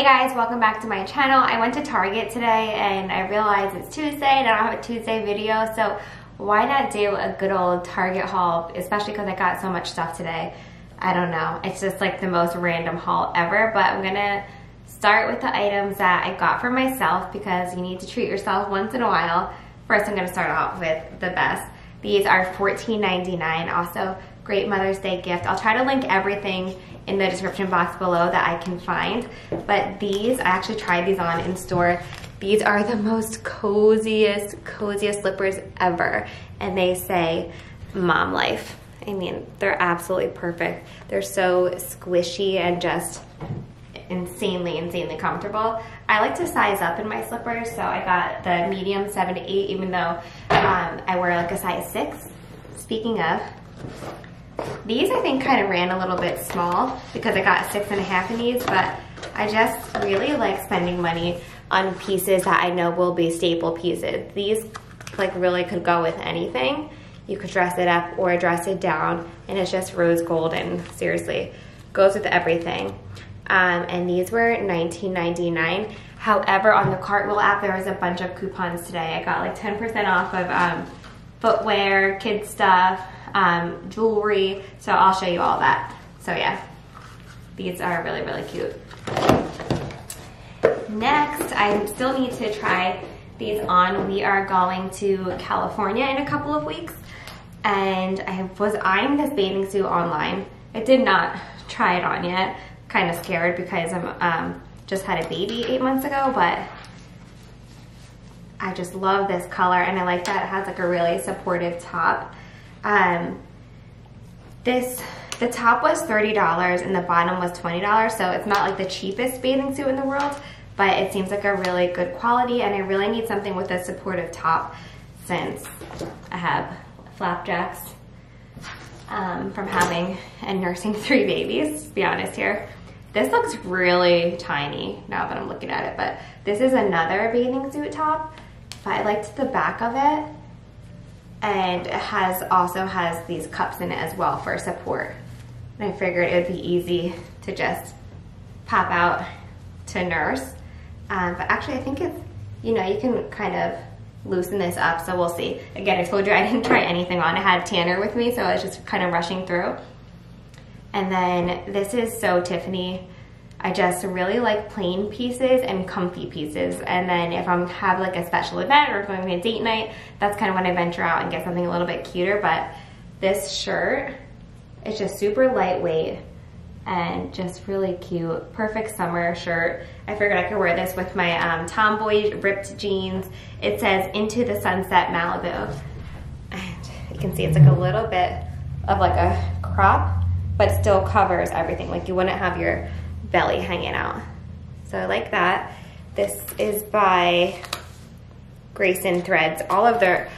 Hey guys, welcome back to my channel. I went to Target today and I realized it's Tuesday and I don't have a Tuesday video, so why not do a good old Target haul, especially because I got so much stuff today. I don't know, it's just like the most random haul ever, but I'm gonna start with the items that I got for myself because you need to treat yourself once in a while. First, I'm gonna start off with the best. These are $14.99, also great Mother's Day gift. I'll try to link everything in the description box below that I can find. But these, I actually tried these on in store. These are the most coziest, coziest slippers ever. And they say mom life. I mean, they're absolutely perfect. They're so squishy and just insanely, insanely comfortable. I like to size up in my slippers, so I got the medium seven to eight, even though um, I wear like a size six. Speaking of, these I think kind of ran a little bit small because I got six and a half in these, but I just really like spending money on pieces that I know will be staple pieces. These like really could go with anything. You could dress it up or dress it down and it's just rose gold and seriously goes with everything. Um, and these were $19.99. However, on the Cartwheel app, there was a bunch of coupons today. I got like 10% off of um, footwear, kid stuff, um, jewelry. So I'll show you all that. So yeah, these are really, really cute. Next, I still need to try these on. We are going to California in a couple of weeks. And I was eyeing this bathing suit online. I did not try it on yet. Kind of scared because I'm um, just had a baby eight months ago, but I just love this color and I like that it has like a really supportive top. Um, this, the top was $30 and the bottom was $20, so it's not like the cheapest bathing suit in the world, but it seems like a really good quality and I really need something with a supportive top since I have flapjacks um, from having and nursing three babies, to be honest here. This looks really tiny now that I'm looking at it, but this is another bathing suit top, but I liked the back of it and it has also has these cups in it as well for support. And I figured it would be easy to just pop out to nurse. Um, but actually I think it's, you know, you can kind of loosen this up, so we'll see. Again, I told you I didn't try anything on. I had Tanner with me, so I was just kind of rushing through. And then this is so Tiffany I just really like plain pieces and comfy pieces. And then if I'm have like a special event or going to a date night, that's kind of when I venture out and get something a little bit cuter. But this shirt it's just super lightweight and just really cute. Perfect summer shirt. I figured I could wear this with my um, tomboy ripped jeans. It says Into the Sunset Malibu. And you can see it's like a little bit of like a crop, but still covers everything. Like you wouldn't have your belly hanging out. So I like that. This is by Grayson Threads. All of their,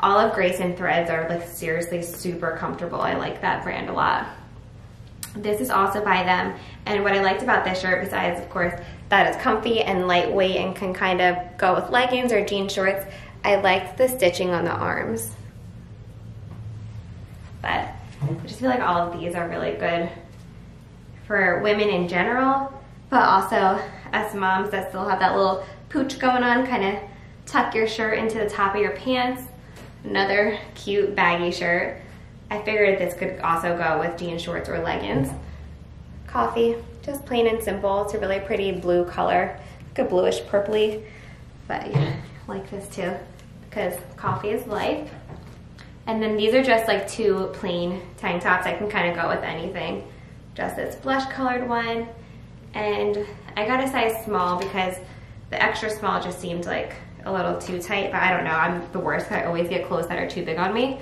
all of Grayson Threads are like seriously super comfortable. I like that brand a lot. This is also by them. And what I liked about this shirt, besides of course that it's comfy and lightweight and can kind of go with leggings or jean shorts, I liked the stitching on the arms. But I just feel like all of these are really good for women in general, but also as moms that still have that little pooch going on, kind of tuck your shirt into the top of your pants. Another cute baggy shirt. I figured this could also go with jean shorts or leggings. Coffee, just plain and simple. It's a really pretty blue color, like a bluish purpley, but yeah, I like this too because coffee is life. And then these are just like two plain tank tops. I can kind of go with anything just this blush colored one. And I got a size small because the extra small just seemed like a little too tight, but I don't know, I'm the worst. I always get clothes that are too big on me.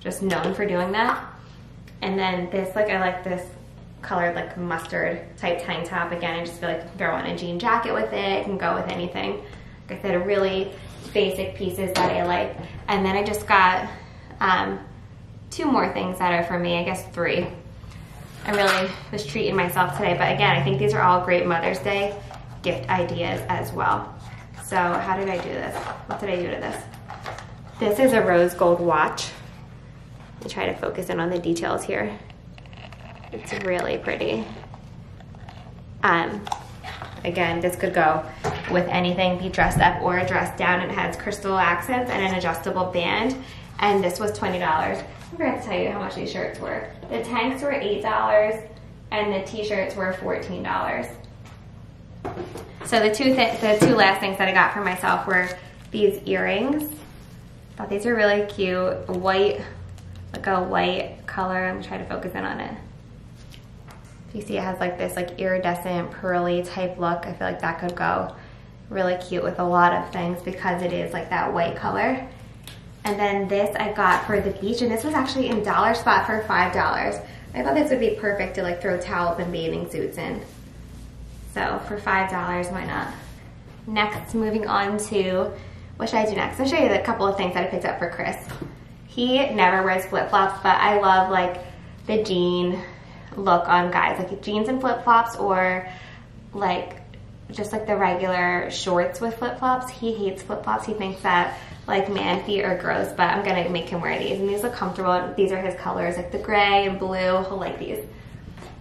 Just known for doing that. And then this, like I like this colored like mustard type tank top. Again, I just feel like throw on a jean jacket with it, can go with anything. Like I said, really basic pieces that I like. And then I just got um, two more things that are for me, I guess three. I really was treating myself today. But again, I think these are all great Mother's Day gift ideas as well. So how did I do this? What did I do to this? This is a rose gold watch. I try to focus in on the details here. It's really pretty. Um, again, this could go with anything, be dressed up or dressed down. It has crystal accents and an adjustable band. And this was $20. I forgot to tell you how much these shirts were. The tanks were $8 and the t-shirts were $14. So the two, th the two last things that I got for myself were these earrings. Thought these were really cute. White, like a white color. I'm trying to focus in on it. You see it has like this like iridescent pearly type look. I feel like that could go really cute with a lot of things because it is like that white color. And then this I got for the beach and this was actually in Dollar Spot for $5. I thought this would be perfect to like throw towels and bathing suits in. So for $5, why not? Next, moving on to, what should I do next? I'll show you a couple of things that I picked up for Chris. He never wears flip-flops, but I love like the jean look on guys, like jeans and flip-flops or like just like the regular shorts with flip-flops. He hates flip-flops. He thinks that like man feet are gross, but I'm gonna make him wear these. And these look comfortable. These are his colors, like the gray and blue. He'll like these.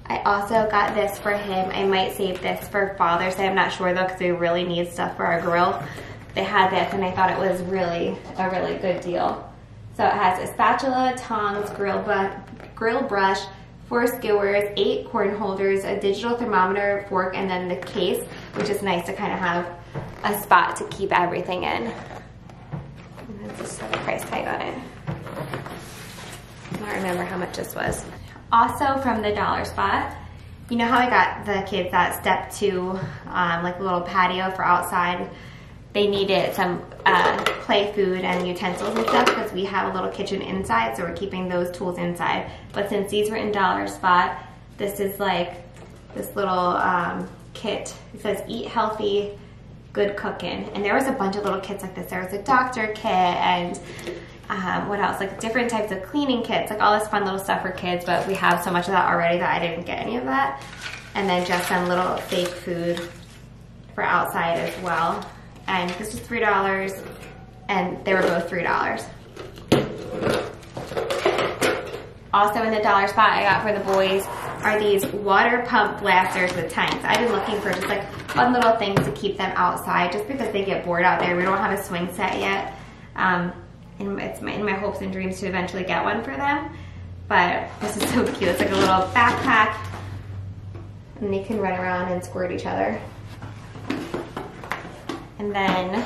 I also got this for him. I might save this for Father's Day. I'm not sure though because we really need stuff for our grill. They had this and I thought it was really a really good deal. So it has a spatula, tongs, grill, grill brush, four skewers, eight corn holders, a digital thermometer, fork, and then the case, which is nice to kind of have a spot to keep everything in. And just have a price tag on it. I don't remember how much this was. Also from the dollar spot, you know how I got the kids that step two, um, like a little patio for outside they needed some uh, play food and utensils and stuff because we have a little kitchen inside, so we're keeping those tools inside. But since these were in Dollar Spot, this is like this little um, kit. It says eat healthy, good cooking. And there was a bunch of little kits like this. There was a doctor kit and um, what else? Like different types of cleaning kits, like all this fun little stuff for kids, but we have so much of that already that I didn't get any of that. And then just some little fake food for outside as well and this was $3 and they were both $3. Also in the dollar spot I got for the boys are these water pump blasters with tanks. I've been looking for just like fun little things to keep them outside just because they get bored out there. We don't have a swing set yet. Um, and it's my, in my hopes and dreams to eventually get one for them. But this is so cute. It's like a little backpack and they can run around and squirt each other. And then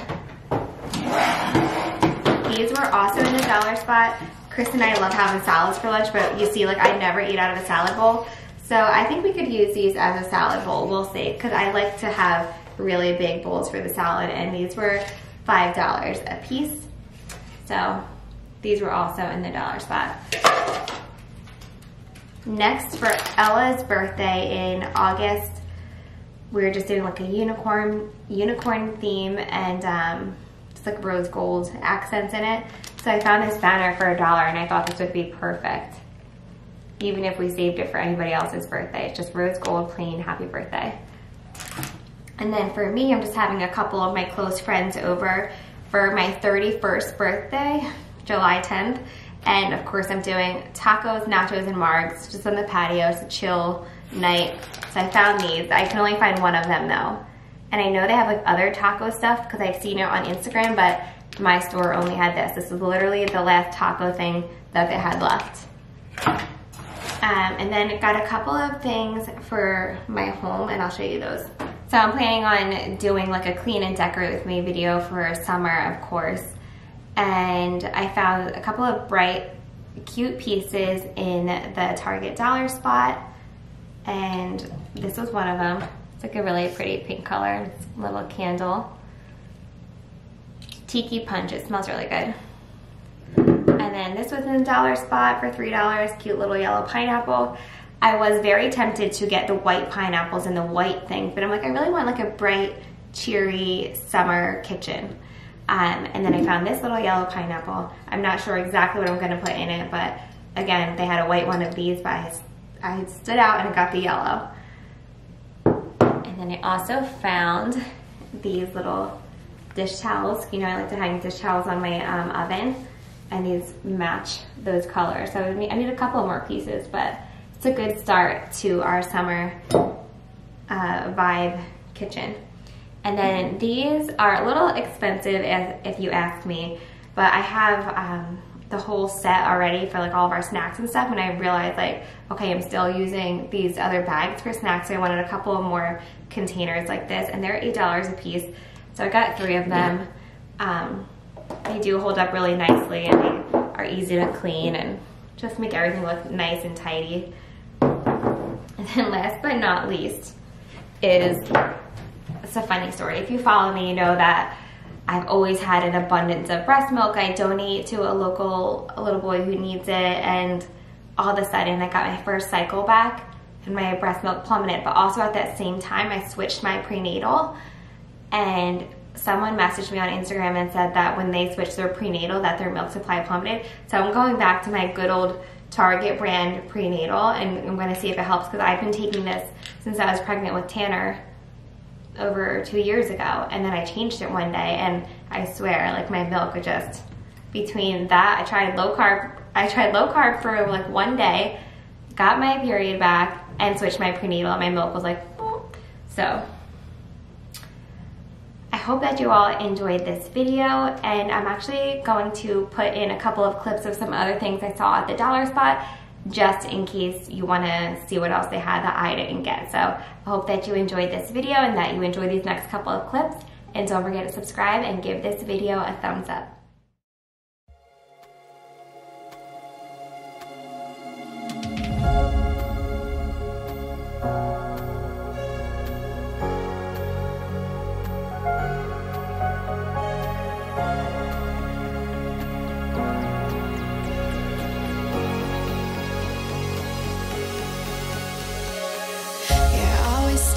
these were also in the dollar spot. Chris and I love having salads for lunch, but you see, like I never eat out of a salad bowl. So I think we could use these as a salad bowl, we'll see, because I like to have really big bowls for the salad, and these were $5 a piece. So these were also in the dollar spot. Next, for Ella's birthday in August, we were just doing like a unicorn unicorn theme and um, just like rose gold accents in it. So I found this banner for a dollar and I thought this would be perfect. Even if we saved it for anybody else's birthday. It's just rose gold plain happy birthday. And then for me, I'm just having a couple of my close friends over for my 31st birthday, July 10th. And of course I'm doing tacos, nachos, and margs just on the patio. It's a chill night. So I found these. I can only find one of them though. And I know they have like other taco stuff because I've seen it on Instagram, but my store only had this. This is literally the last taco thing that they had left. Um, and then I got a couple of things for my home and I'll show you those. So I'm planning on doing like a clean and decorate with me video for summer, of course. And I found a couple of bright, cute pieces in the Target dollar spot and this was one of them. It's like a really pretty pink color, little candle. Tiki Punch, it smells really good. And then this was in the dollar spot for $3, cute little yellow pineapple. I was very tempted to get the white pineapples and the white things, but I'm like, I really want like a bright, cheery summer kitchen. Um, and then I found this little yellow pineapple. I'm not sure exactly what I'm gonna put in it, but again, they had a white one of these, but I I stood out and I got the yellow. And then I also found these little dish towels. You know, I like to hang dish towels on my um, oven and these match those colors. So I need, a couple more pieces, but it's a good start to our summer uh, vibe kitchen. And then these are a little expensive as if you ask me, but I have um, the whole set already for like all of our snacks and stuff and I realized like, okay, I'm still using these other bags for snacks so I wanted a couple more containers like this and they're $8 a piece. So I got three of them. Um, they do hold up really nicely and they are easy to clean and just make everything look nice and tidy. And then last but not least is, it's a funny story. If you follow me, you know that I've always had an abundance of breast milk. I donate to a local a little boy who needs it and all of a sudden I got my first cycle back and my breast milk plummeted. But also at that same time, I switched my prenatal and someone messaged me on Instagram and said that when they switched their prenatal that their milk supply plummeted. So I'm going back to my good old Target brand prenatal and I'm gonna see if it helps because I've been taking this since I was pregnant with Tanner over two years ago and then I changed it one day and I swear like my milk would just between that I tried low carb I tried low carb for like one day got my period back and switched my prenatal and my milk was like so I hope that you all enjoyed this video and I'm actually going to put in a couple of clips of some other things I saw at the dollar spot just in case you want to see what else they had that I didn't get. So I hope that you enjoyed this video and that you enjoy these next couple of clips. And don't forget to subscribe and give this video a thumbs up.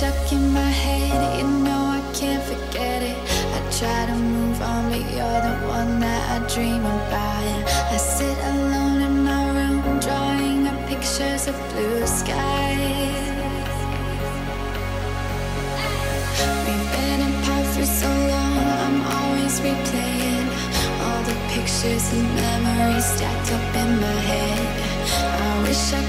Stuck in my head, you know I can't forget it. I try to move on, but you're the one that I dream about I sit alone in my room, drawing up pictures of blue skies. We've been apart for so long, I'm always replaying All the pictures and memories stacked up in my head. I wish I